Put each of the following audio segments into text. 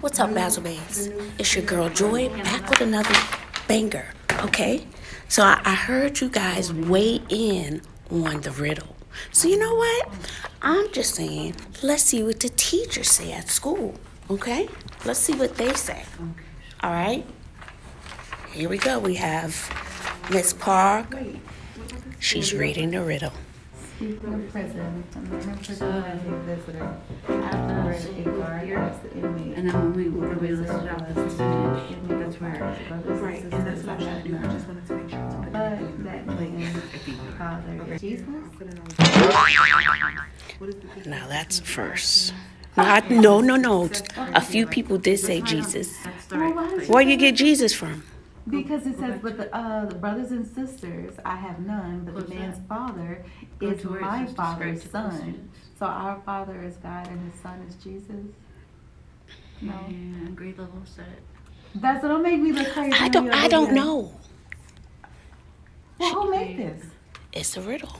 What's up, Bazzle Babes? It's your girl Joy back with another banger, okay? So I, I heard you guys weigh in on the riddle. So you know what? I'm just saying, let's see what the teachers say at school, okay? Let's see what they say. All right? Here we go. We have Miss Park. She's reading the riddle. Speaking of prison, I'm not in prison as a visitor. A guard as the inmate. And then when we, when we listed out the student, that's where, Right, and that's what I do. I just wanted to make sure to put Uh, it but that means Jesus? Now that's first. Not, no, no, no. A few people did say Jesus. That's the Well, right why place. does Where you get Jesus from? Because it says, but the, uh, the brothers and sisters, I have none, but the man's that? father Go is to my father's describe to the son. So our father is God and his son is Jesus? No. And grade level set. That's, don't make me look crazy. I don't. I don't know. Well, who made this? It's a riddle.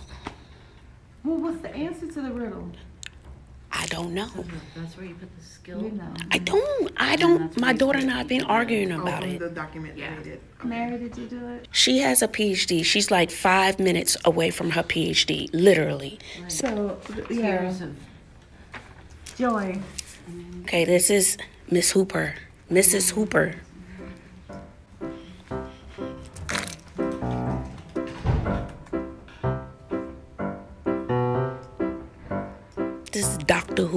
Well, what's the answer to the riddle? I don't know. That's where you put the skill. You know. I don't. I don't. My daughter and I have been arguing Oh, about from it. the document Yeah. that they did. Mary, did you do it? She has a PhD. She's like five minutes away from her PhD, literally. So, yeah, of Joy. Okay, this is Miss Hooper, Mrs. Mm. Hooper.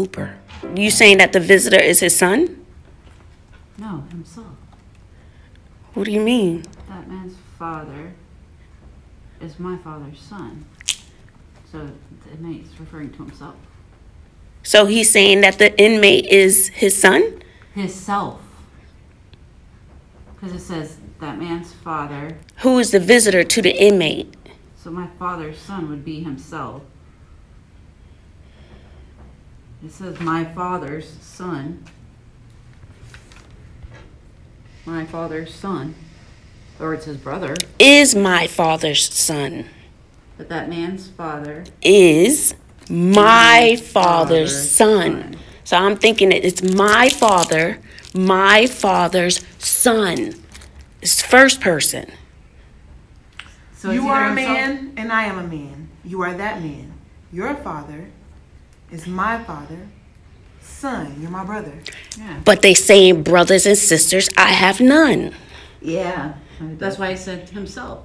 Hooper. You saying that the visitor is his son? No, himself. What do you mean? That man's father is my father's son. So the inmate's referring to himself. So he's saying that the inmate is his son? His self. Because it says that man's father. Who is the visitor to the inmate? So my father's son would be himself. It says my father's son. My father's son. Or it says brother. Is my father's son. But that man's father. Is my father's father's son. son. So I'm thinking that it's my father, my father's son. It's first person. So you are a man and I am a man. You are that man. Your father is my father. Son, you're my brother. Yeah. But they saying brothers and sisters, I have none. Yeah. That's why he said himself.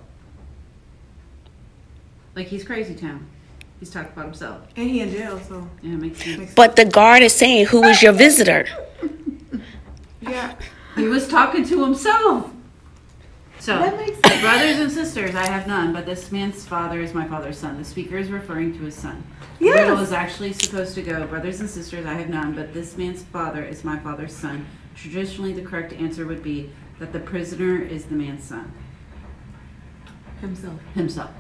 Like he's crazy town. He's talking about himself. And he in jail, so Yeah, it makes sense. But the guard is saying, Who is your visitor? yeah. He was talking to himself. So, That makes sense. brothers and sisters, I have none, but this man's father is my father's son. The speaker is referring to his son. Yes. The riddle is actually supposed to go, brothers and sisters, I have none, but this man's father is my father's son. Traditionally, the correct answer would be that the prisoner is the man's son, Himself. himself.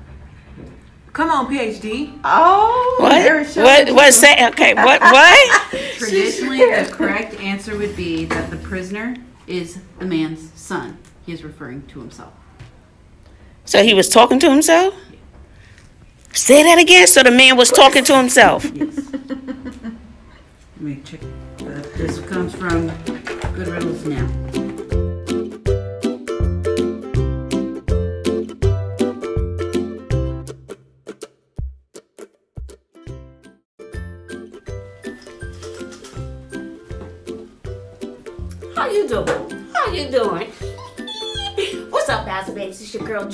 Come on, PhD. Oh, What? What? What? Say? Okay. What? What? Traditionally, the correct answer would be that the prisoner is the man's son. He is referring to himself. So he was talking to himself. Say that again. So the man was talking to himself. Yes. Let me check. Uh, this comes from Good Riddles Now.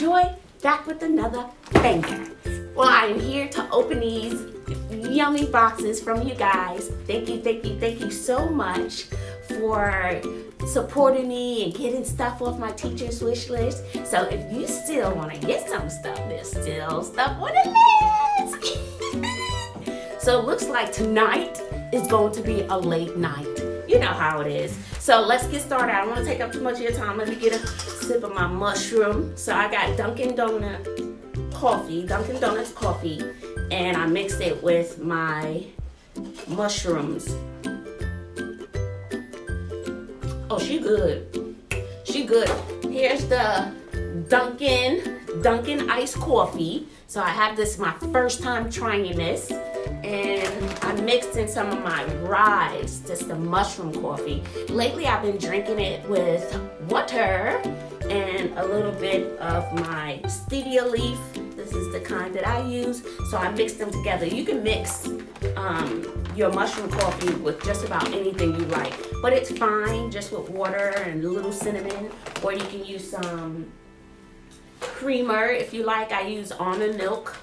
Joy, back with another banger. Well, I am here to open these yummy boxes from you guys. Thank you, thank you, thank you so much for supporting me and getting stuff off my teacher's wish list. So if you still want to get some stuff, there's still stuff on the list. so it looks like tonight is going to be a late night. You know how it is. So let's get started. I don't want to take up too much of your time. Let me get a sip of my mushroom. So I got Dunkin' Donut coffee, Dunkin' Donuts coffee, and I mixed it with my mushrooms. Oh, she good. She good. Here's the Dunkin' Dunkin' iced coffee. So I have this my first time trying this. And I mixed in some of my RYZE, just the mushroom coffee. Lately, I've been drinking it with water and a little bit of my stevia leaf. This is the kind that I use. So I mixed them together. You can mix um, your mushroom coffee with just about anything you like, but it's fine just with water and a little cinnamon, or you can use some creamer if you like. I use almond milk.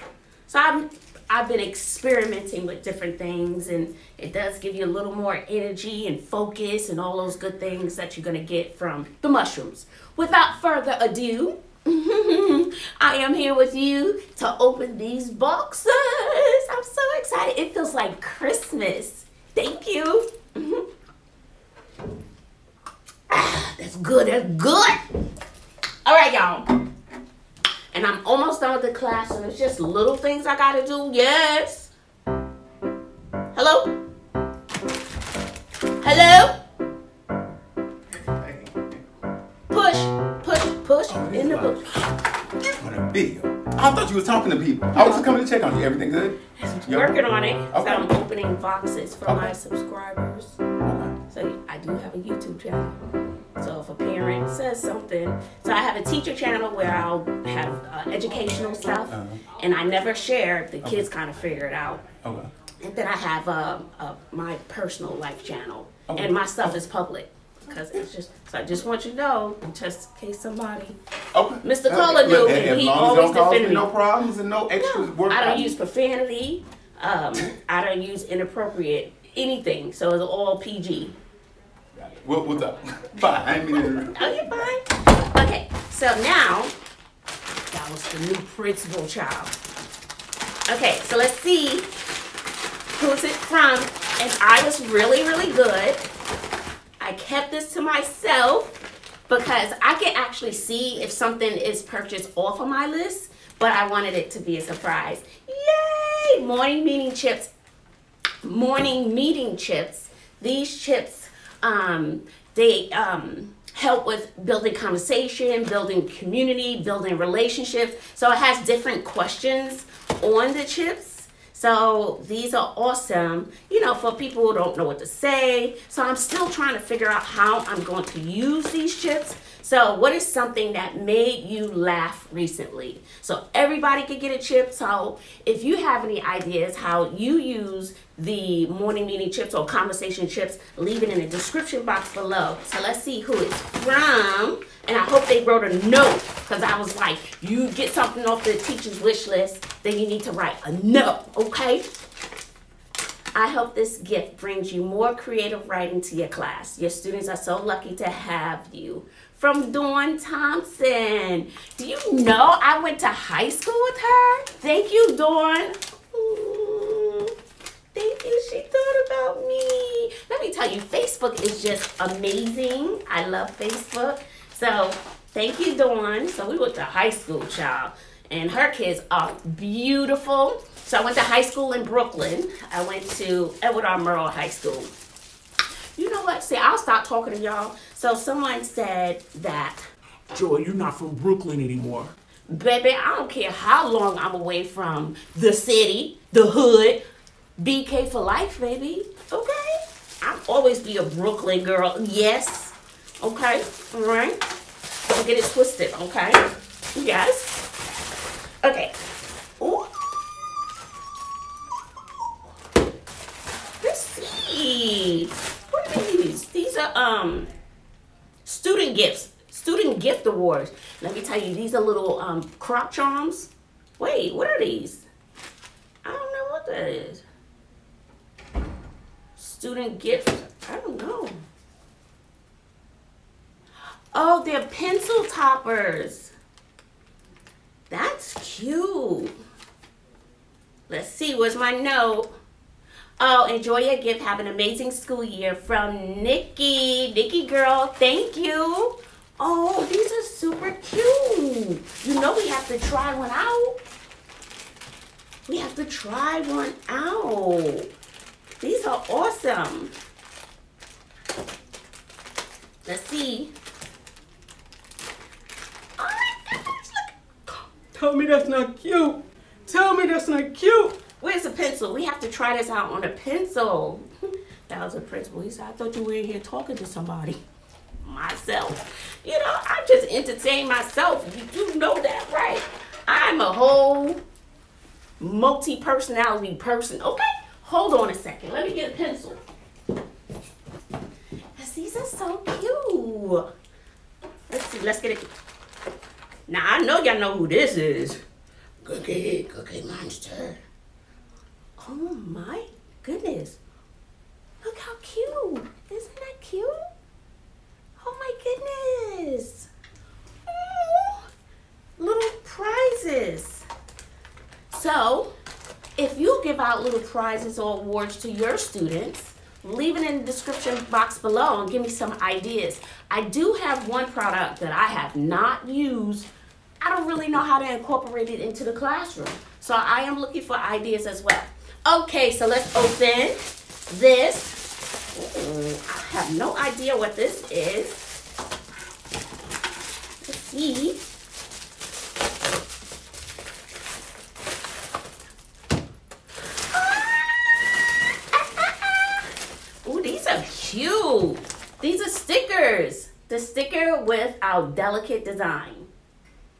So I'm I've been experimenting with different things and it does give you a little more energy and focus and all those good things that you're gonna get from the mushrooms. Without further ado, I am here with you to open these boxes. I'm so excited. It feels like Christmas. Thank you. Ah, that's good. That's good. All right, y'all. And I'm almost done with the class, and it's just little things I gotta do. Yes. Hello? Hello? Push, push, push Oh, in the book. On a video. I thought you was talking to people. I was just coming to check on you. Everything good? Yep. Working on it. So I'm opening boxes for my subscribers. Okay. So I do have a YouTube channel. So if a parent says something, so I have a teacher channel where I'll have uh, educational stuff, Uh-huh. and I never share. The kids kind of figure it out. Okay. And then I have uh, uh, my personal life channel, Okay. and my stuff is public because it's just. So I just want you to know, just in case somebody. Okay. Mr. Kohler knew, he always don't me no problems and no extra work. I don't use profanity. Um, I don't use inappropriate anything. So it's all PG. What, what's up? Bye. I mean. Oh, you're fine. Okay, so now that was the new principal child. Okay, so let's see who's it from. And I was really, really good. I kept this to myself because I can actually see if something is purchased off of my list, but I wanted it to be a surprise. Yay! Morning meeting chips morning meeting chips. These chips, um, they um, help with building conversation, building community, building relationships. So it has different questions on the chips. So these are awesome, you know, for people who don't know what to say. So I'm still trying to figure out how I'm going to use these chips. So what is something that made you laugh recently? So everybody can get a chip. So if you have any ideas how you use the morning meeting chips or conversation chips, leave it in the description box below. So let's see who it's from. And I hope they wrote a note because I was like, you get something off the teacher's wish list, then you need to write a note, okay? I hope this gift brings you more creative writing to your class. Your students are so lucky to have you. From Dawn Thompson. Do you know I went to high school with her? Thank you, Dawn. Thank you. She thought about me. Let me tell you, Facebook is just amazing. I love Facebook. So thank you, Dawn. So we went to high school, child. And her kids are beautiful. So I went to high school in Brooklyn. I went to Edward R. Murrow High School. You know what? See, I'll stop talking to y'all. So someone said that, Joy, you're not from Brooklyn anymore. baby, I don't care how long I'm away from the city, the hood, BK for life, baby. Okay? I'll always be a Brooklyn girl. Yes. Okay? All right? Don't get it twisted, okay? Yes. Okay. Ooh. Let's see. What are these? These are um student gifts. Student gift awards. Let me tell you, these are little um crop charms. Wait, what are these? I don't know what that is. Student gift. I don't know. Oh, they're pencil toppers. That's cute. Let's see, where's my note? Oh, enjoy your gift. Have an amazing school year from Nikki. Nikki girl, thank you. Oh, these are super cute. You know we have to try one out. We have to try one out. These are awesome. Let's see. Oh my gosh, look. Tell me that's not cute. Tell me that's not cute. Where's the pencil? We have to try this out on a pencil. That was a principal. He said, I thought you were in here talking to somebody. Myself. You know, I just entertain myself. You do know that, right? I'm a whole multi personality person. Okay? Hold on a second. Let me get a pencil. These are so cute. Let's see. Let's get it. Now, I know y'all know who this is. Cookie, Cookie Monster. Oh my goodness. Look how cute. Isn't that cute? Oh my goodness. Oh, little prizes. So, if you give out little prizes or awards to your students, leave it in the description box below and give me some ideas. I do have one product that I have not used. I don't really know how to incorporate it into the classroom. So I am looking for ideas as well. Okay, so let's open this. Ooh, I have no idea what this is. Let's see. Ah! Ooh, these are cute. These are stickers. The sticker with our delicate design.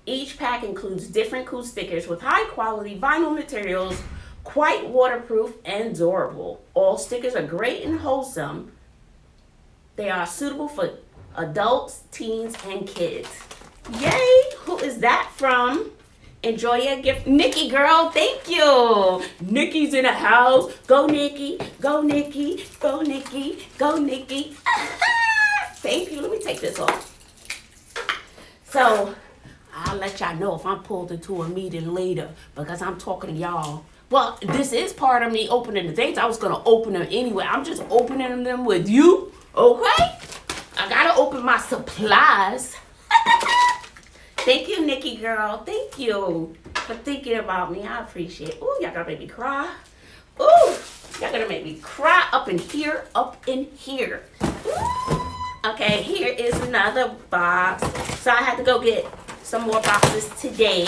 Each pack includes different cool stickers with high quality vinyl materials, quite waterproof and durable. All stickers are great and wholesome. They are suitable for adults, teens, and kids. Yay! Who is that from? Enjoy your gift. Nikki, girl, thank you. Nikki's in the house. Go, Nikki. Go, Nikki. Go, Nikki. Go, Nikki. thank you. Let me take this off. So, I'll let y'all know if I'm pulled into a meeting later because I'm talking to y'all. Well, this is part of me opening the dates. I was going to open them anyway. I'm just opening them with you, okay? I got to open my supplies. Thank you, Nikki girl. Thank you for thinking about me. I appreciate it. Ooh, y'all gonna make me cry. Ooh, y'all gonna make me cry up in here, up in here. Ooh. Okay, here is another box. So I had to go get some more boxes today.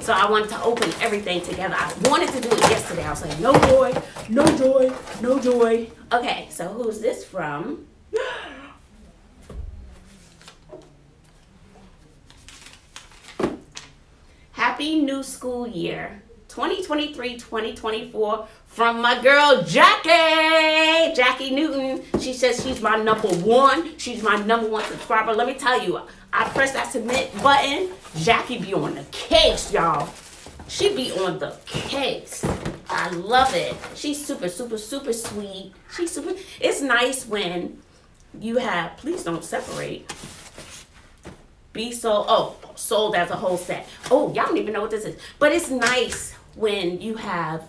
So I wanted to open everything together. I wanted to do it yesterday. I was like, no joy, no joy, no joy. Okay, so who's this from? Happy new school year 2023 2024 from my girl Jackie. Jackie Newton. She says she's my number one. She's my number one subscriber. Let me tell you, I press that submit button. Jackie be on the case, y'all. She be on the case. I love it. She's super, super, super sweet. She's super. It's nice when you have, please don't separate. Be sold, oh, sold as a whole set. Oh, y'all don't even know what this is. But it's nice when you have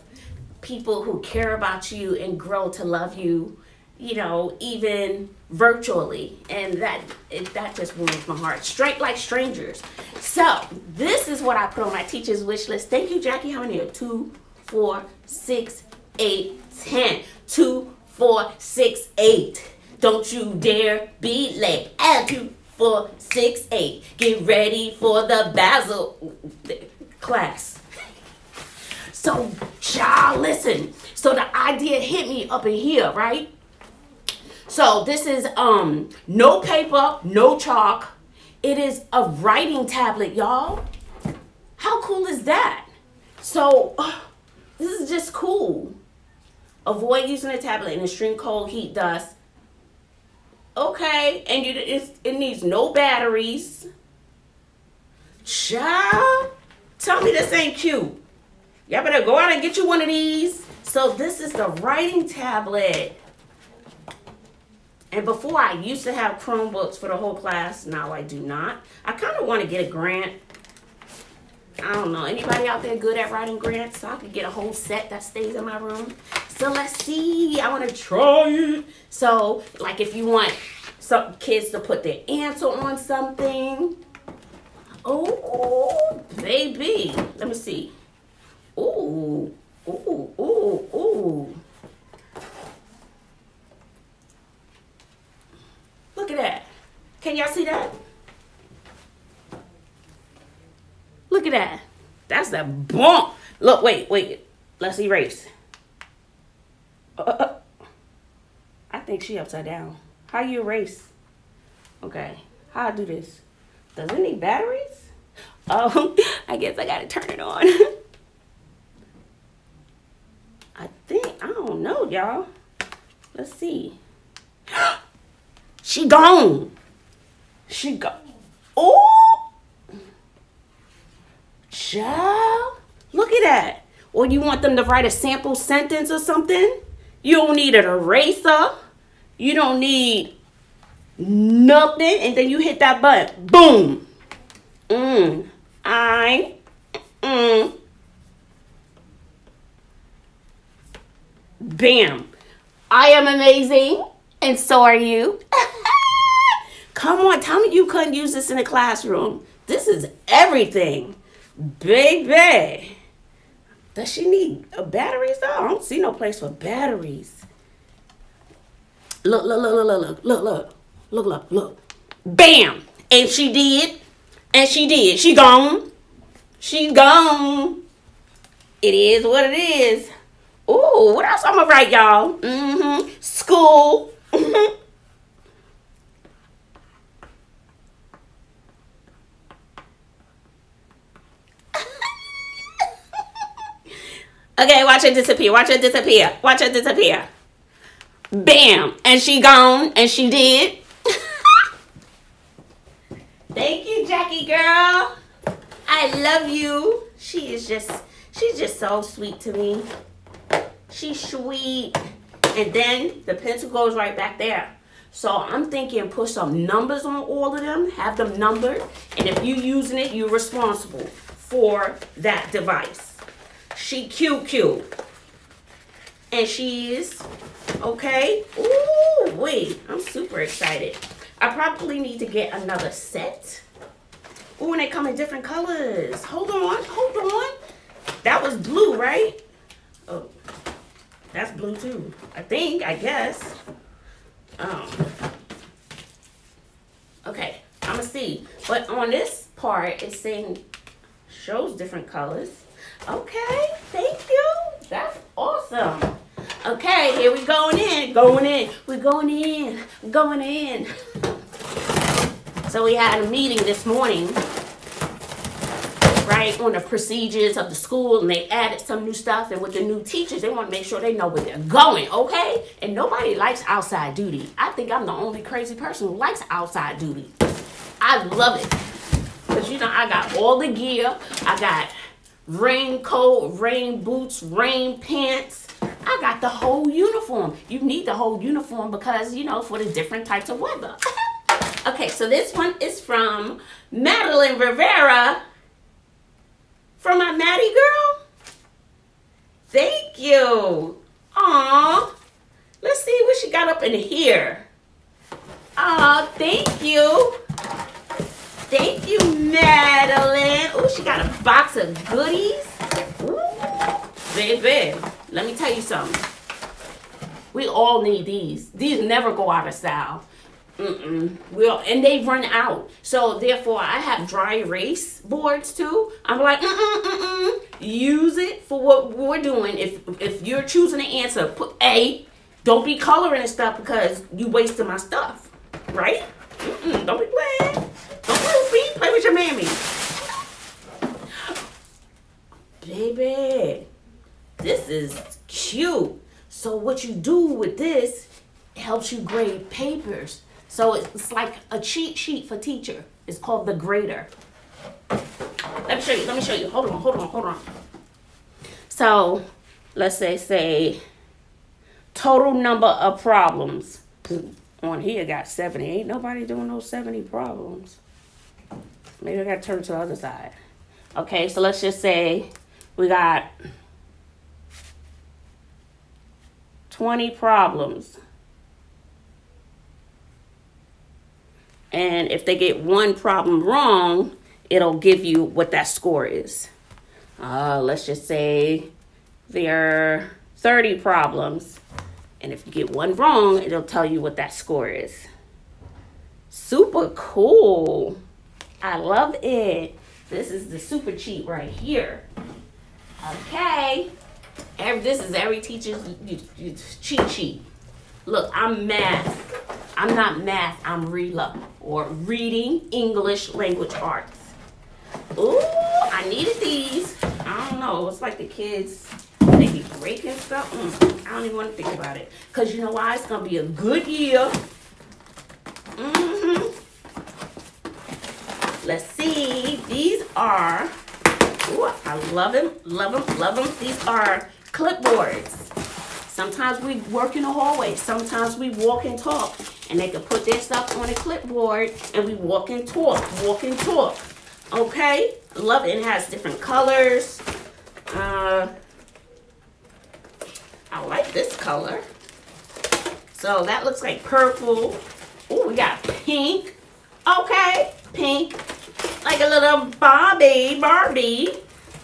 people who care about you and grow to love you, you know, even virtually. And that it, that just warms my heart. Straight like strangers. So this is what I put on my teacher's wish list. Thank you, Jackie. How many are two, four, six, eight, ten? Two, four, six, eight. Don't you dare be late. And two, four, six, eight. Get ready for the Bazzle class. So, y'all, listen. So the idea hit me up in here, right? So this is um no paper, no chalk. It is a writing tablet, y'all. How cool is that? So this is just cool. Avoid using a tablet in extreme cold, heat, dust. Okay, and you, it needs no batteries. Child, tell me this ain't cute. Y'all better go out and get you one of these. So this is the writing tablet. And before I used to have Chromebooks for the whole class. Now I do not. I kind of want to get a grant. I don't know. Anybody out there good at writing grants? So I could get a whole set that stays in my room. So let's see. I want to try it. So like if you want some kids to put their answer on something. Oh, baby. Let me see. Ooh, ooh, ooh, ooh. Look at that. Can y'all see that? Look at that. That's the bump. Look, wait, wait. let's erase. Uh, uh, uh. I think she upside down. How you erase? Okay, how I do this? Does it need batteries? Oh, I guess I gotta turn it on. I think, I don't know, y'all. Let's see. she gone. She go. Oh, child. Look at that. Or you want them to write a sample sentence or something? You don't need an eraser. You don't need nothing. And then you hit that button. Boom. Mm. I. Mm. Bam. I am amazing. And so are you. Come on, tell me you couldn't use this in the classroom. This is everything. Baby. Does she need a batteries though? I don't see no place for batteries. Look, look, look, look, look, look, look, look, look, look. Bam! And she did. And she did. She gone. She gone. It is what it is. Ooh, what else I'm gonna write, y'all? Mm-hmm. School. Okay, watch it disappear. Watch it disappear. Watch it disappear. Bam. And she gone. And she did. Thank you, Jackie girl. I love you. She is just, she's just so sweet to me. She's sweet. And then the pencil goes right back there. So I'm thinking put some numbers on all of them, have them numbered, and if you're using it, you're responsible for that device. She cute, cute. And she is, okay? Ooh, wait, I'm super excited. I probably need to get another set. Ooh, and they come in different colors. Hold on, hold on. That was blue, right? Oh, that's blue too. I think, I guess. Um, okay, I'm gonna see. But on this part, it's saying shows different colors. Okay, thank you. That's awesome. Okay, here we going in, going in. We're going in, going in. So we had a meeting this morning, right, on the procedures of the school, and they added some new stuff. And with the new teachers, they want to make sure they know where they're going, okay? And nobody likes outside duty. I think I'm the only crazy person who likes outside duty. I love it. Because, you know, I got all the gear. I got raincoat, rain boots, rain pants. I got the whole uniform. You need the whole uniform because, you know, for the different types of weather. okay, so this one is from Madeline Rivera. From my Maddie girl? Thank you. Aw. Let's see what she got up in here. Aw, thank you. Thank you, Madeline. Oh, she got a box of goodies. Ooh, baby, let me tell you something. We all need these. These never go out of style. Mm-mm. Well, and they run out. So therefore, I have dry erase boards too. I'm like, mm-mm, mm-mm. Use it for what we're doing. If if you're choosing an answer, put A. Don't be coloring and stuff because you wasting my stuff, right? Mm-mm. Don't be playing. Don't me. Play with your mammy. Baby, this is cute. So what you do with this helps you grade papers. So it's like a cheat sheet for teacher. It's called the grader. Let me show you. Let me show you. Hold on. Hold on. Hold on. So let's say say total number of problems. On here got 70. Ain't nobody doing those 70 problems. Maybe I gotta turn to the other side. Okay, so let's just say we got 20 problems. And if they get one problem wrong, it'll give you what that score is. Uh, let's just say there are 30 problems. And if you get one wrong, it'll tell you what that score is. Super cool. I love it. This is the super cheat right here. Okay. Every, this is every teacher's you- cheat sheet. Look, I'm math. I'm not math. I'm RELA or Reading English Language Arts. Ooh, I needed these. I don't know. It's like the kids, they be breaking stuff. Mm, I don't even want to think about it. Because you know why? It's going to be a good year. hmm Let's see. These are, ooh, I love them, love them, love them. These are clipboards. Sometimes we work in the hallway. Sometimes we walk and talk. And they can put their stuff on a clipboard and we walk and talk, walk and talk. Okay? Love it. It has different colors. Uh, I like this color. So that looks like purple. Oh, we got pink. Okay, pink. Like a little Barbie, Barbie.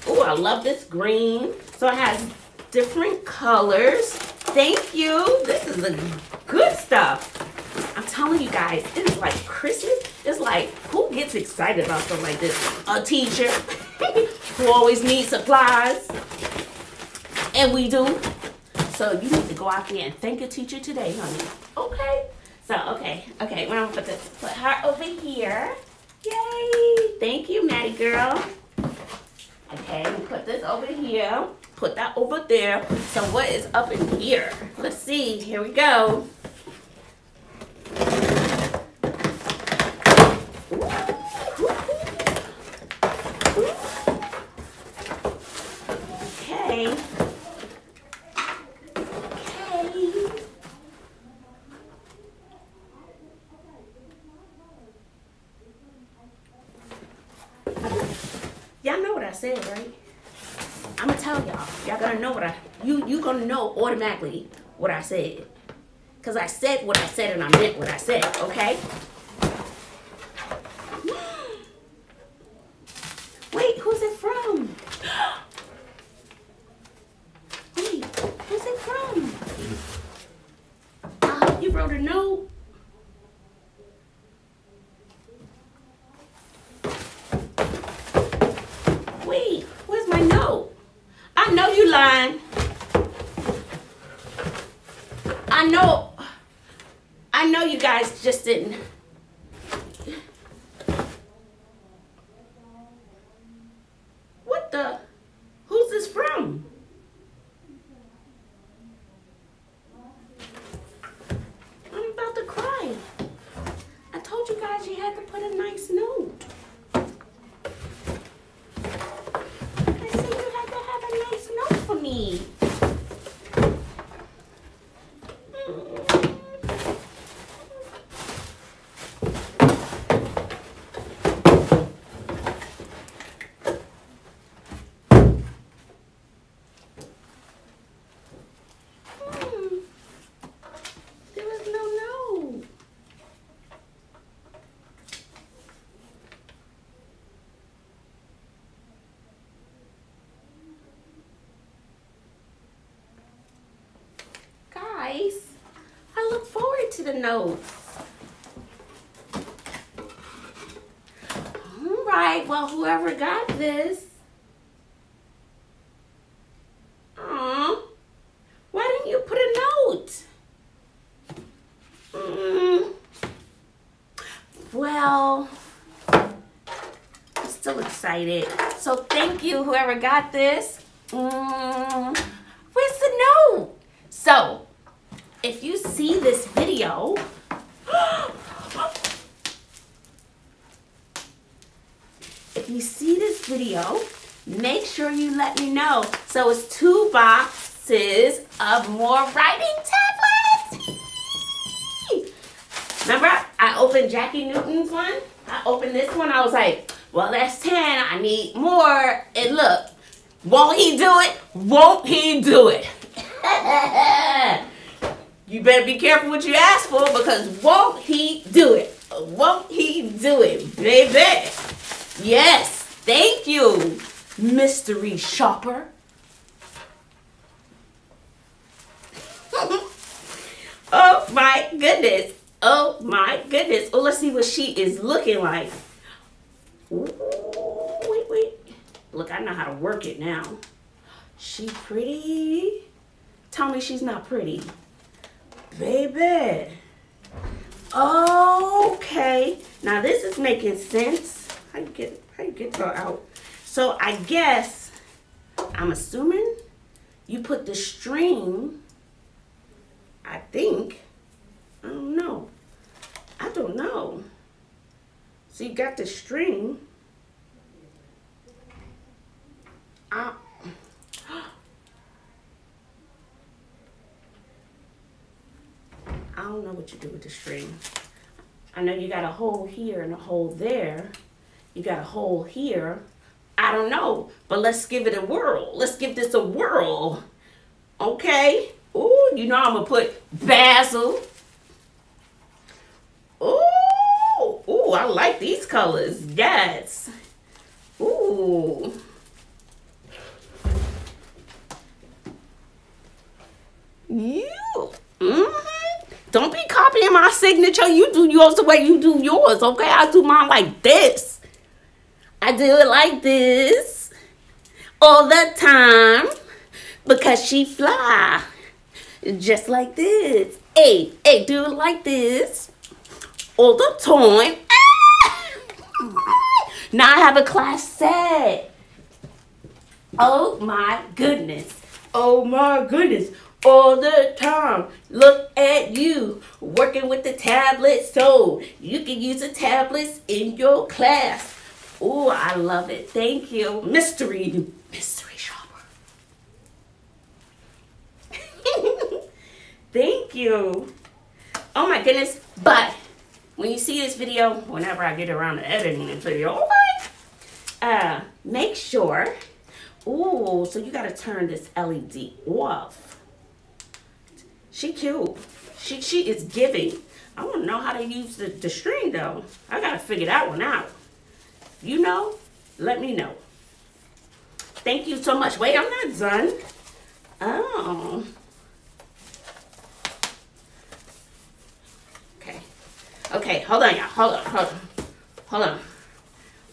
Oh, I love this green. So it has different colors. Thank you. This is good stuff. I'm telling you guys, it's like Christmas. It's like, who gets excited about something like this? A teacher who always needs supplies. And we do. So you need to go out there and thank your teacher today, honey. Okay. So, okay, okay, we're gonna put this, put her over here. Yay! Thank you, Maddie girl. Okay, put this over here. Put that over there. So what is up in here? Let's see. Here we go. Okay. Okay. Y'all know what I said, right? I'm gonna tell y'all. Y'all gonna know what I you you gonna automatically what I said. Cause I said what I said and I meant what I said, okay? Wait, who's it from? Wait, who's it from? Uh, you wrote a note. Wait, where's my note? I know you lying. I know. I know you guys just didn't. What the? Who's this from? I'm about to cry. I told you guys you had to put a nice note. I said you had to have a nice note for me. Hmm. There was no note. Guys, I look forward the notes. All right, well, whoever got this. Aw, why didn't you put a note? Mm, well, I'm still excited. So thank you, whoever got this. Mm, where's the note? So, if you see this video, if you see this video, make sure you let me know. So it's two boxes of more writing tablets. Remember, I opened Jackie Newton's one. I opened this one. I was like, well, that's 10. I need more. And look, won't he do it? Won't he do it? you better be careful what you ask for because won't he do it? Won't he do it, baby? Yes, thank you, mystery shopper. oh my goodness. Oh my goodness. Oh, let's see what she is looking like. Ooh, wait, wait. Look, I know how to work it now. She pretty? Tell me she's not pretty. Baby. Okay. Now this is making sense. You get how you get her out? So I guess I'm assuming you put the string. I think. I don't know. I don't know. So you got the string. I, I don't know what you do with the string. I know you got a hole here and a hole there. You got a hole here. I don't know, but let's give it a whirl. Let's give this a whirl. Okay. Ooh, you know I'm gonna put Bazzle. Ooh, ooh, I like these colors. Yes. Ooh. You. Mm-hmm. Don't be copying my signature. You do yours the way you do yours, okay? I do mine like this. I do it like this all the time because she fly. Just like this. Hey, hey, do it like this all the time. Now I have a class set. Oh my goodness. Oh my goodness. All the time. Look at you working with the tablet so you can use the tablets in your class. Oh, I love it. Thank you. Mystery. Mystery shopper. Thank you. Oh my goodness. But when you see this video, whenever I get around to editing this video, okay, uh, make sure. Oh, so you gotta turn this LED off. She cute. She she is giving. I wanna know how to use the, the string though. I gotta figure that one out. You know? Let me know. Thank you so much. Wait, I'm not done. Oh. Okay. Okay, hold on, y'all. Hold on, hold on. Hold on.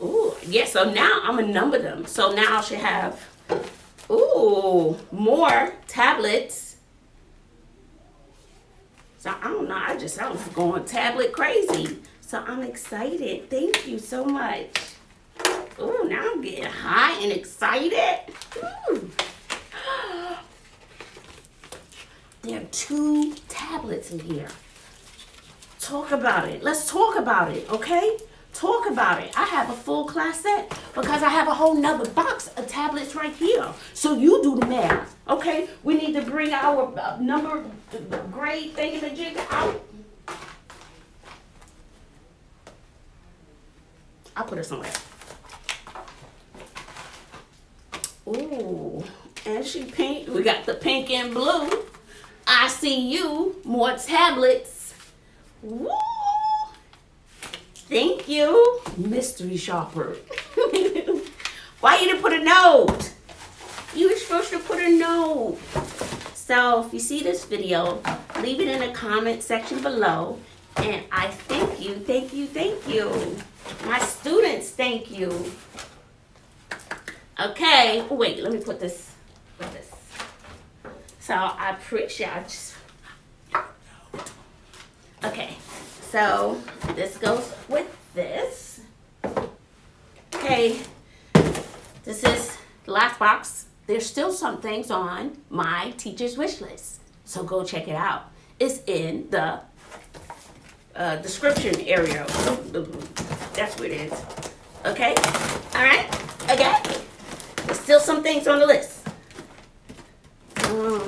Ooh, yeah, so now I'm gonna number them. So now I should have, ooh, more tablets. So I don't know, I just, I was going tablet crazy. So I'm excited. Thank you so much. Ooh, now I'm getting high and excited. There are two tablets in here. Talk about it. Let's talk about it, okay? Talk about it. I have a full class set because I have a whole nother box of tablets right here. So you do the math, okay? We need to bring our uh, number, the grade thingamajig out. I'll put it somewhere. Ooh, and she pink. We got the pink and blue. I see you. More tablets. Woo! Thank you, mystery shopper. Why you didn't put a note? You were supposed to put a note. So if you see this video, leave it in the comment section below. And I thank you, thank you, thank you. My students, thank you. Okay, wait, let me put this, put this. So I appreciate, I just, okay, so this goes with this. Okay, this is the last box. There's still some things on my teacher's wish list, so go check it out. It's in the uh, description area. That's where it is. Okay, all right, okay. Still some things on the list. Mm.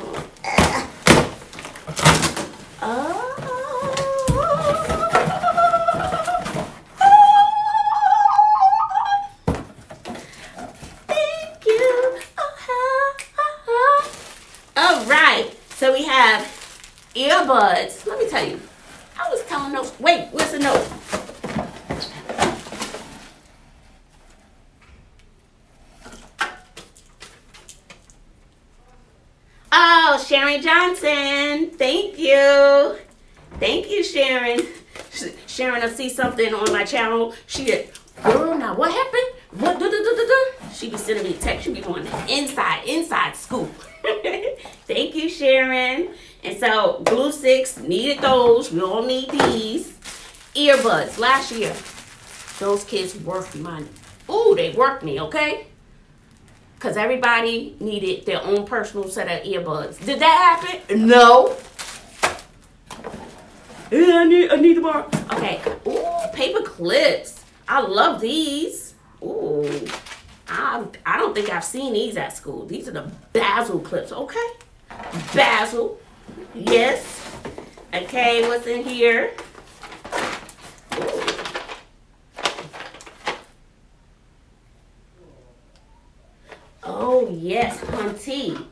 Thank you. All right, so we have earbuds. Let me tell you, I was telling those. Wait, where's the note? Oh, Sharon Johnson. Thank you. Thank you, Sharon. Sharon, I see something on my channel. She did, girl, now what happened? What, duh, duh, duh? She be sending me text. She be doing the inside, inside scoop. Thank you, Sharon. And so, Blue Six needed those. We all need these. Earbuds last year. Those kids worked money. Ooh, they worked me, okay? Because everybody needed their own personal set of earbuds. Did that happen? No. Yeah, I need, I need to borrow. Okay. Ooh, paper clips. I love these. Ooh. I, I don't think I've seen these at school. These are the Bazzle clips, okay? Bazzle. Yes. Okay, what's in here? Ooh. Oh, yes, hunty.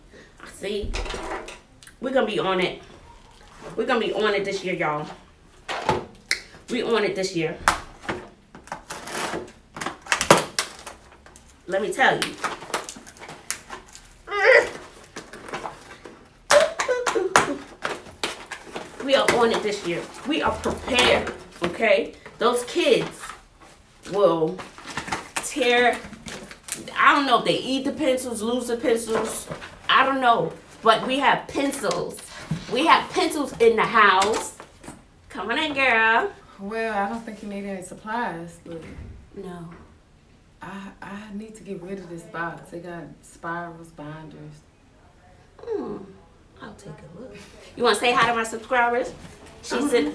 See? We're to be on it. We're to be on it this year, y'all. We on it this year. Let me tell you. We are on it this year. We are prepared, okay? Those kids will tear. I don't know if they eat the pencils, lose the pencils. I don't know. But we have pencils. We have pencils in the house. Come on in, girl. Well, I don't think you need any supplies, but No. I I need to get rid of this box. They got spirals, binders. Hmm. I'll take a look. You want to say hi to my subscribers? She's a,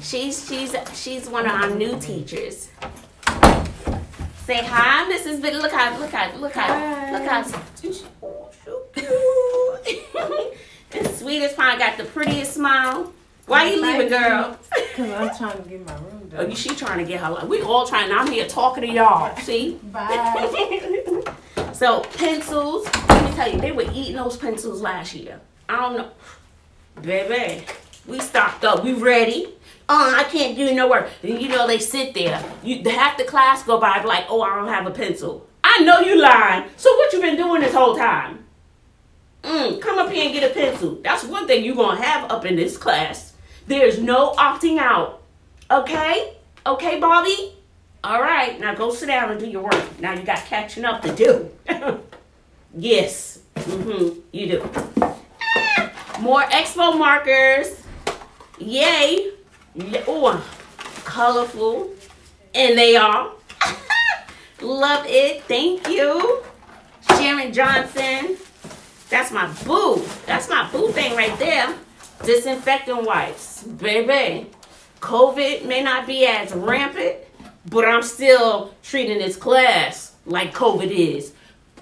she's she's she's one of our new teachers. Say hi, Mrs. Big. Look how look how look how look how oh, so sweetest pie got the prettiest smile. Why you leaving, girl? Cause I'm trying to get my room Oh, done. you- she trying to get her. life. We all trying. I'm here talking to y'all. See. Bye. so pencils. Let me tell you, they were eating those pencils last year. I don't know, baby. We stocked up. We ready. Oh, I can't do no work. And you know they sit there. You half the class go by like, oh, I don't have a pencil. I know you lying. So what you been doing this whole time? Mm, come up here and get a pencil. That's one thing you gonna have up in this class. There's no opting out. Okay? Okay, Bobby? All right, now go sit down and do your work. Now you got catching up to do. yes. Mm-hmm. You do. Ah, More expo markers. Yay. Oh, colorful. And they are. Love it. Thank you. Sharon Johnson. That's my boo. That's my boo thing right there. Disinfectant wipes. Baby. COVID may not be as rampant, but I'm still treating this class like COVID is.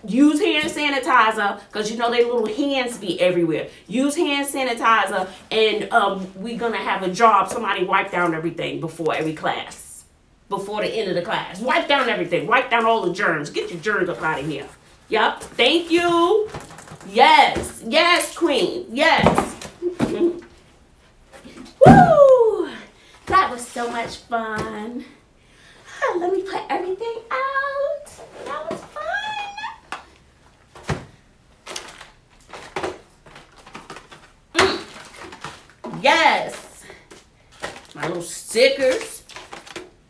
Use hand sanitizer because you know they little hands be everywhere. Use hand sanitizer, and um, we're gonna have a job. Somebody wipe down everything before every class, before the end of the class. Wipe down everything. Wipe down all the germs. Get your germs up out of here. Yep. Thank you. Yes. Yes, Queen. Yes. Woo! That was so much fun. Let me put everything out. That was fun. Mm. Yes. My little stickers.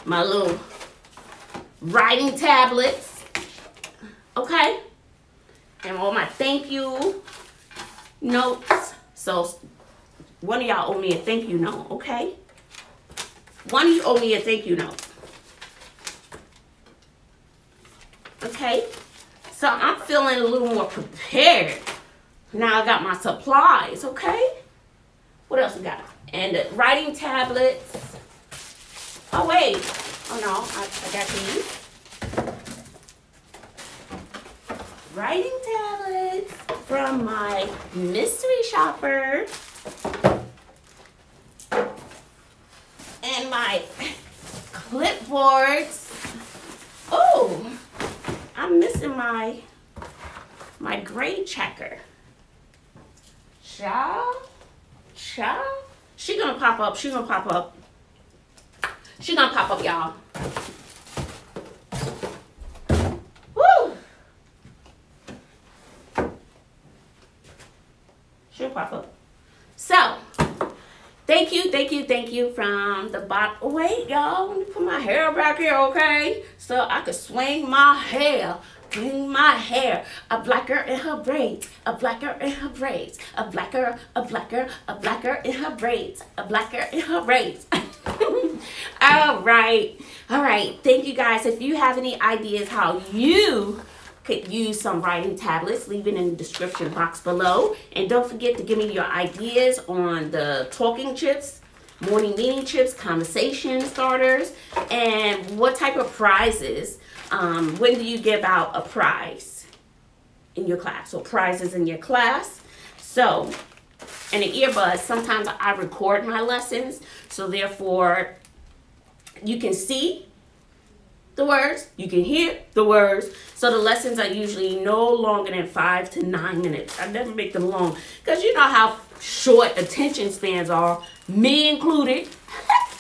My little writing tablets. Okay. And all my thank you notes. So one of y'all owe me a thank you note, okay? One of you owe me a thank you note. Okay? So I'm feeling a little more prepared. Now I got my supplies, okay? What else we got? And the writing tablets. Oh, wait. Oh, no. I, I got these. Writing tablets from my mystery shopper. and my clipboards. Oh, I'm missing my my grade checker. Child, child. She gonna pop up. She gonna pop up. She gonna pop up, y'all. Woo! She'll pop up. So, Thank you, thank you, thank you from the bottom. Oh, wait, y'all. Let me put my hair back here, okay? So I could swing my hair. In my hair. A black girl in her braids. A black girl in her braids. A black girl, a black girl, a black girl in her braids. A black girl in her braids. All right. All right. Thank you guys. If you have any ideas how you could use some writing tablets, leave it in the description box below. And don't forget to give me your ideas on the talking chips, morning meeting chips, conversation starters, and what type of prizes. Um, when do you give out a prize in your class? So prizes in your class. So, and the earbuds, sometimes I record my lessons, so therefore you can see the words, you can hear the words. So the lessons are usually no longer than five to nine minutes. I never make them long because you know how short attention spans are, me included.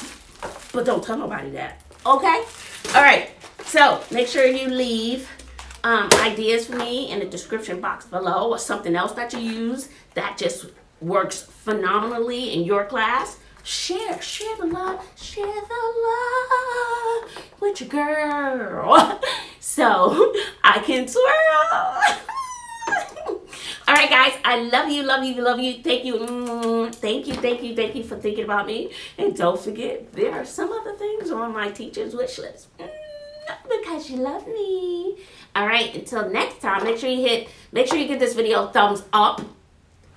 but don't tell nobody that, okay? All right, so make sure you leave um, ideas for me in the description box below or something else that you use that just works phenomenally in your class share, share the love, share the love with your girl. So I can twirl. All right, guys, I love you, love you, love you. Thank you, mm, thank you, thank you, thank you for thinking about me. And don't forget, there are some other things on my teacher's wish list mm, because you love me. All right, until next time, make sure you hit, make sure you give this video a thumbs up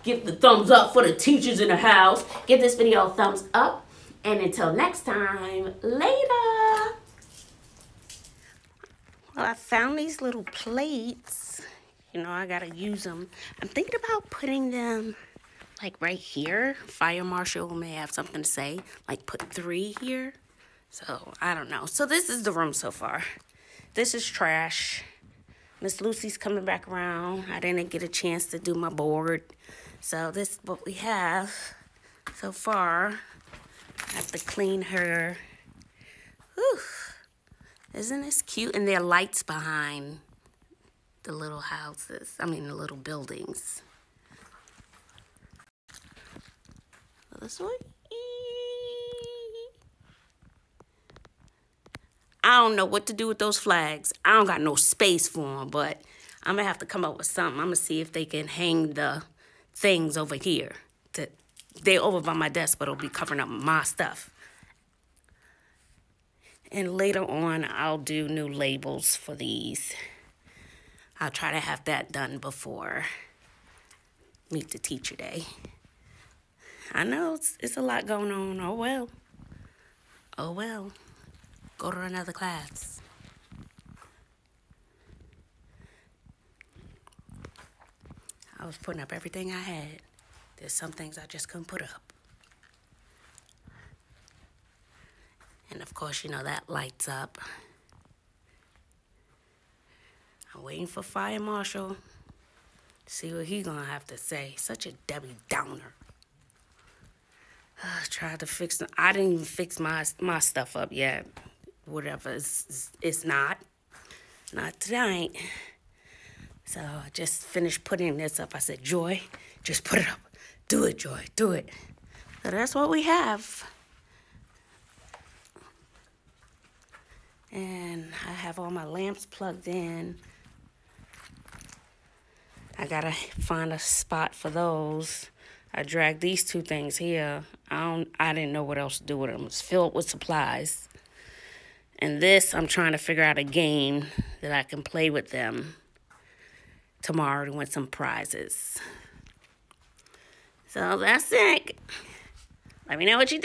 Give the thumbs up for the teachers in the house. Give this video a thumbs up. And until next time, later. Well, I found these little plates. You know, I gotta use them. I'm thinking about putting them like right here. Fire marshal may have something to say. Like put three here. So, I don't know. So this is the room so far. This is trash. Miss Lucy's coming back around. I didn't get a chance to do my board. So this is what we have so far. I have to clean her. Whew. Isn't this cute? And there are lights behind the little houses. I mean, the little buildings. This way. I don't know what to do with those flags. I don't got no space for them, but I'm going to have to come up with something. I'm going to see if they can hang the things over here. To, they're over by my desk, but it'll be covering up my stuff. And later on, I'll do new labels for these. I'll try to have that done before Meet the Teacher Day. I know it's, it's a lot going on. Oh well. Oh well. Go to another class. I was putting up everything I had. There's some things I just couldn't put up. And of course, you know, that lights up. I'm waiting for Fire Marshal. See what he gonna have to say. Such a Debbie Downer. Uh, tried to fix. I didn't even fix my my stuff up yet. Whatever. It's, it's not. Not tonight. So I just finished putting this up. I said, Joy, just put it up. Do it, Joy, do it. So that's what we have. And I have all my lamps plugged in. I gotta find a spot for those. I dragged these two things here. I don't I didn't know what else to do with them. It's filled with supplies. And this I'm trying to figure out a game that I can play with them tomorrow to win some prizes. So that's it. Let me know what you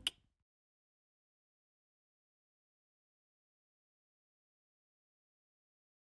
think.